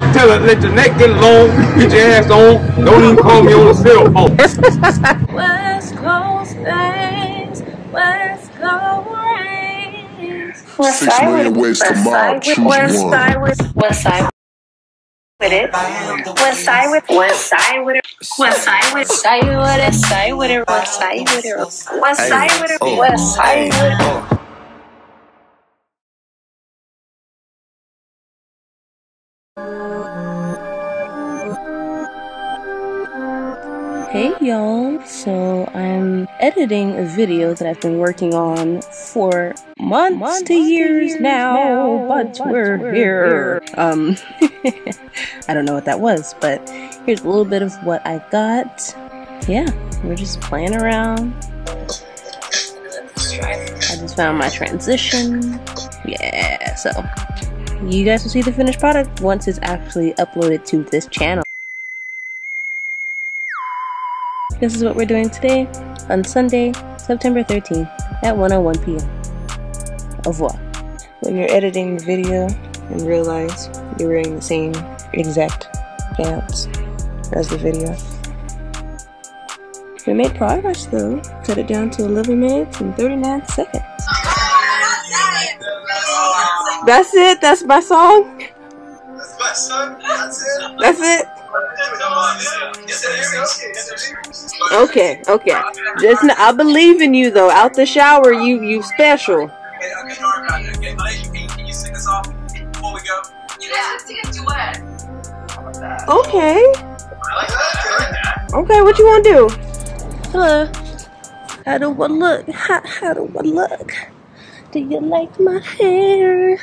sorry. Tell her, let your neck get long, get your ass on. Don't even call me on the cell phone. West Coast bangs, West Coast rings. West Six side ways to West mob, side with choose West one. side with West side with it. West side with West side with it. West side with side with it. Side with it. West side with it. West side with it. West side with it. Hey y'all, so I'm editing a video that I've been working on for months, months to years, now, but, we're, here. Um, I don't know what that was, but here's a little bit of what I got. Yeah, we're just playing around. I just found my transition. Yeah, so you guys will see the finished product once it's actually uploaded to this channel. This is what we're doing today on Sunday, September 13th at 1:01 p.m. Au revoir. When you're editing the video and realize you're wearing the same exact pants as the video. We made progress though. Cut it down to 11 minutes and 39 seconds. That's it. That's my song. That's my song. That's it. That's it. Okay, okay. Just n- I believe in you though. Out the shower, you you special. Okay. Okay, what you want to do? Hello. How do I look? How, how do I look? Do you like my hair?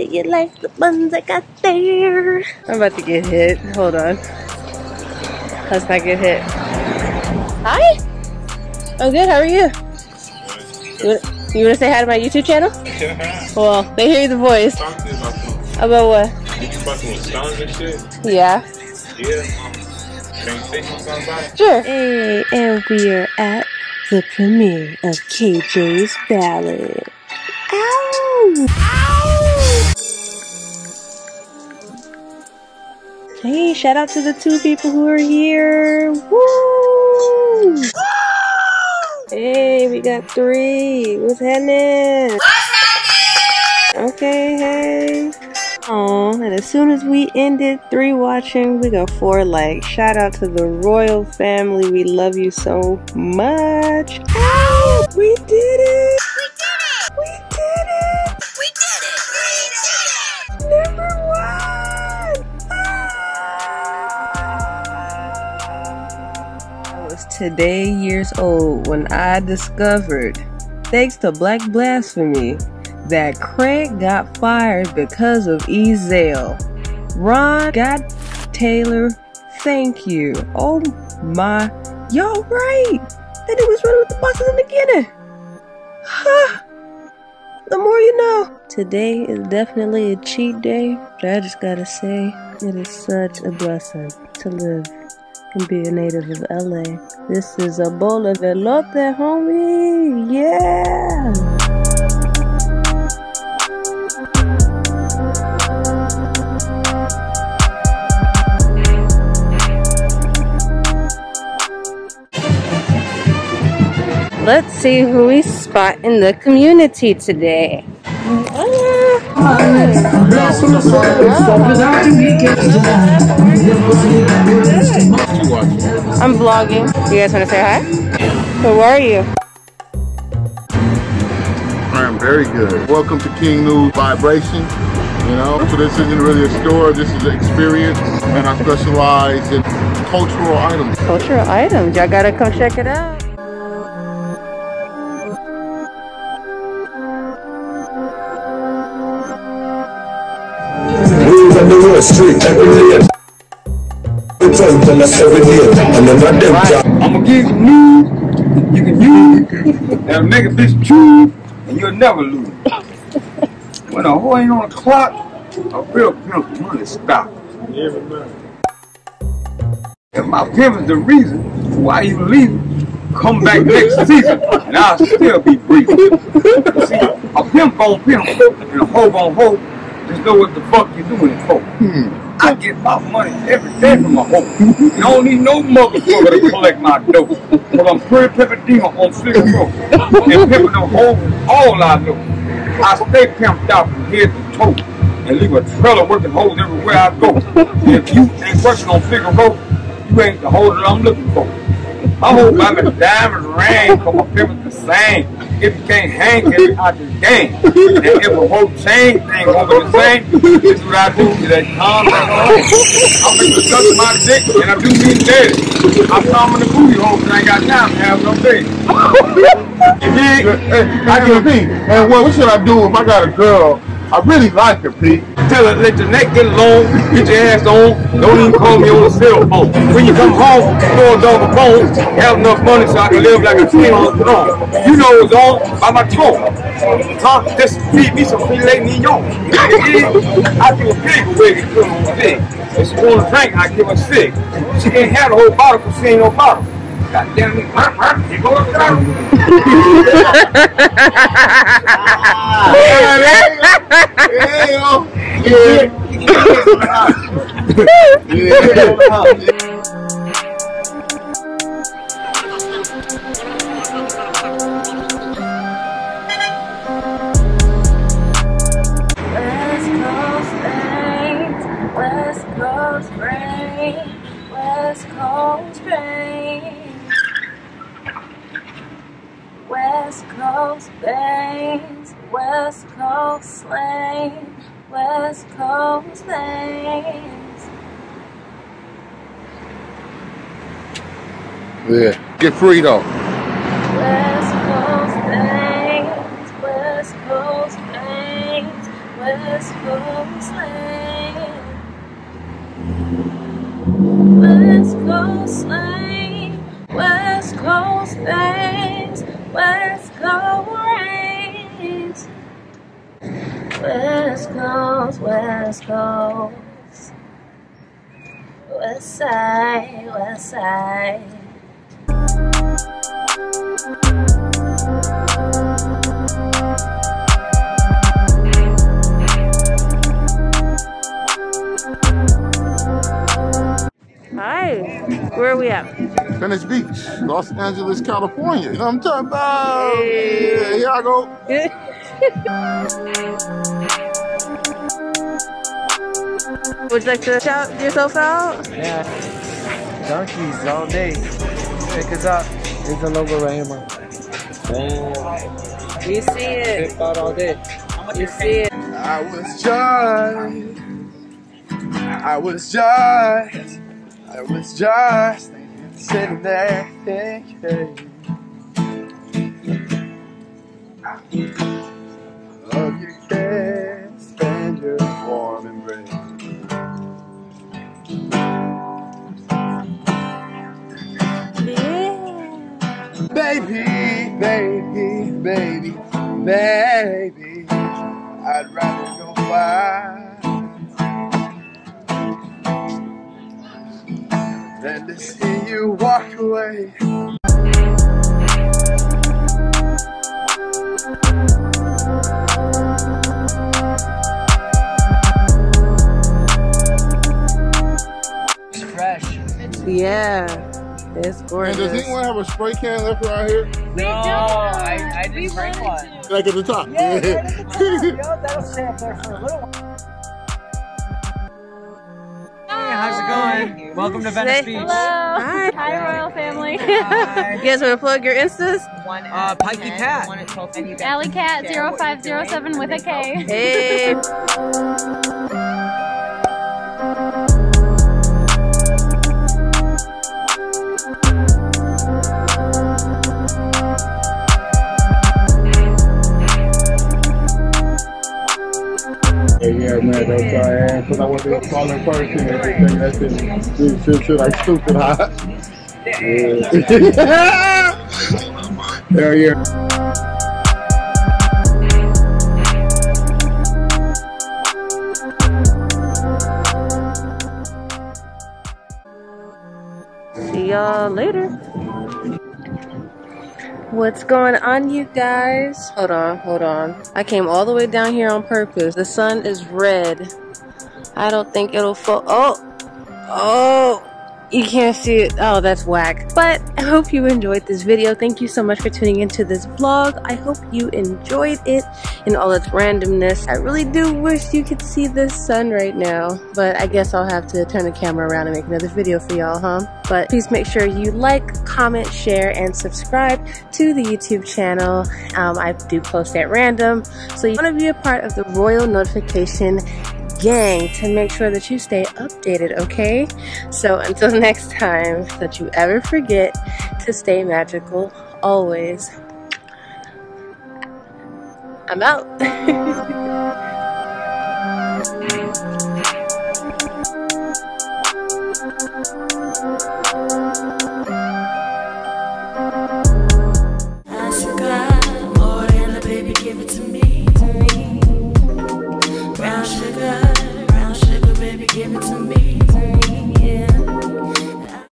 Do you like the buns I got there? I'm about to get hit. Hold on. Let's not get hit. Hi. I'm good. How are you? You wanna, you wanna say hi to my YouTube channel? Well, they hear the voice. About what? Yeah. Yeah. Sure. Hey, and we are at the premiere of KJ's Ballad. Ow! Hey, shout out to the two people who are here. Woo! Hey, we got three. What's happening? Okay, hey. Aw, and as soon as we ended three watching, we got four likes. Shout out to the royal family. We love you so much. Ow! We did it! Today years old when I discovered, thanks to Black Blasphemy, that Craig got fired because of Ezal. Ron got Taylor, thank you. Oh my, y'all right. That he was running with the bosses in the beginning. Huh. The more you know. Today is definitely a cheat day, but I just gotta say, it is such a blessing to live and be a native of LA. This is a bowl of elote, homie. Yeah. Let's see who we spot in the community today. Mm, I'm vlogging. You guys want to say hi? Who are you? I am very good. Welcome to King News Vibration. You know, so this isn't really a store, this is an experience, and I specialize in cultural items. Cultural items. Y'all gotta come check it out. On the street every day. Return to us every day. And then let them talk. I'ma give you news, you can use, and make a bitch choose, and you'll never lose. When a hoe ain't on the clock, a real pimp money stop. If my pimp is the reason why you leaving, come back next season, and I'll still be breathing. See, a pimp on pimp, and a hoe on hoe, just know what the fuck you're doing it for. Hmm. I get my money every day from my home. I don't need no motherfucker to collect my dough. Cause I'm pretty pimpin' demon on Figaro. And pimpin' them hoes all I know. I stay pimped out from head to toe. And leave a trail of working holes everywhere I go. And if you ain't working on Figaro, you ain't the hoe that I'm looking for. I hope I'm diamond ring, cause my pimpin's the same. If you can't hang, get it out the game. And if a whole chain thing be the same, this is what I do. That calm home. I'm gonna suck my dick and I do me dead. I'm calming the booty hole because I ain't got time to have no? Hey, I get Pete. And what, what should I do if I got a girl? I really like her, Pete. Tell her, let your neck get long, get your ass on, don't even call me on the cell phone. When you come home, throw a dog a bone, have enough money so I can live like a king on the throne. You know it's on by my tone. Huh? Just feed me some filet mignon. I give a pig away to put on the. If she want a drink, I give her six. She can't have the whole bottle because she ain't no bottle. God damn it. Go West Coast rain, West Coast rain. West Coast bangs, West Coast slang, West Coast things. Yeah. Get free though. West Coast bangs, West Coast bangs, West Coast slang. West Coast slang, West Coast bangs, West Coast rains. West Coast, West Coast. West side, West side. Hi, where are we at? Venice Beach, Los Angeles, California. You know what I'm talking about? Yeah, here I go. Would you like to shout yourself out? Yeah. Dunkees all day. Check us out. There's the logo right here, man. Damn. You see it. Flip out all day. You see it. I was just, I was just, I was just sitting there thinking of your kiss and your warm embrace. Yeah. Baby, baby, baby, baby, I'd rather go fly than to see you walk away. It's fresh. Yeah. It's And gorgeous. does anyone have a spray can left around here? No, I, I didn't bring one. Like at the top. Yeah, right at the top. Yo, that'll stay up there for a little while. How's? Welcome to Venice Say Beach. hello. Hi. Hi. Hi, Royal Family. Hi. You guys want to plug your Instas? One Uh, Pikey Pat. Alley Cat 0507 with a K. Hey. Man, that's why I am. Because I wasn't calling first and everything. That's just, shit, shit, shit, like stupid hot. Yeah. Hell yeah. See y'all later. What's going on, you guys? Hold on, hold on. I came all the way down here on purpose. The sun is red. I don't think it'll fall. Oh, oh, you can't see it. Oh, that's whack. But I hope you enjoyed this video. Thank you so much for tuning into this vlog. I hope you enjoyed it in all its randomness. I really do wish you could see the sun right now, but I guess I'll have to turn the camera around and make another video for y'all, huh? But please make sure you like, comment, share, and subscribe to the YouTube channel. Um, I do post at random, so you want to be a part of the royal notification gang to make sure that you stay updated, okay? So until next time, that you ever forget to stay magical always. I'm out.